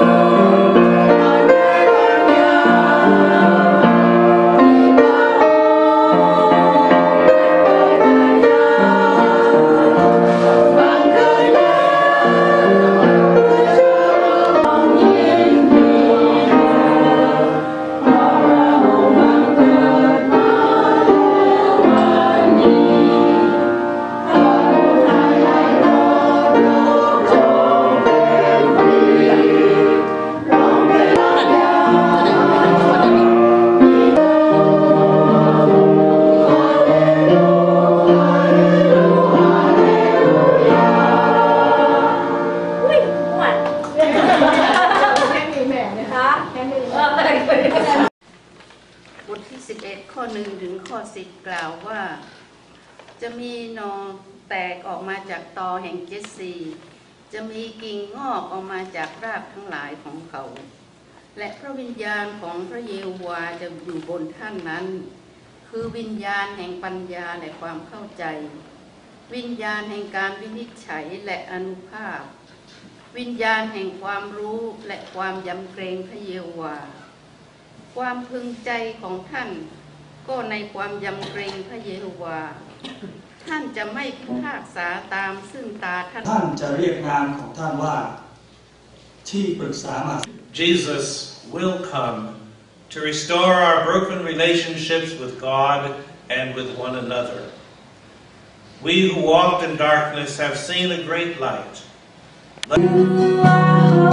Thank. ข้อหนึ่งถึงข้อสิบกล่าวว่า จะมีนอแตกออกมาจากตอแห่งเจสซีจะมีกิ่งงอกออกมาจากรากทั้งหลายของเขา และพระวิญญาณของพระเยโฮวาจะอยู่บนท่านนั้น คือวิญญาณแห่งปัญญาและความเข้าใจ วิญญาณแห่งการวินิจฉัยและอนุภาพ วิญญาณแห่งความรู้และความยำเกรงพระเยโฮวาความพึงใจของท่าน ก็ในความยำเกรงพระเยโฮวา ท่านจะไม่พิพากษาตามซึ่งตาท่าน ท่านจะเรียกงานของท่านว่า ที่ปรึกษามา Jesus will come to restore our broken relationships with God and with one another. We who walked in darkness have seen a great light. You are holy.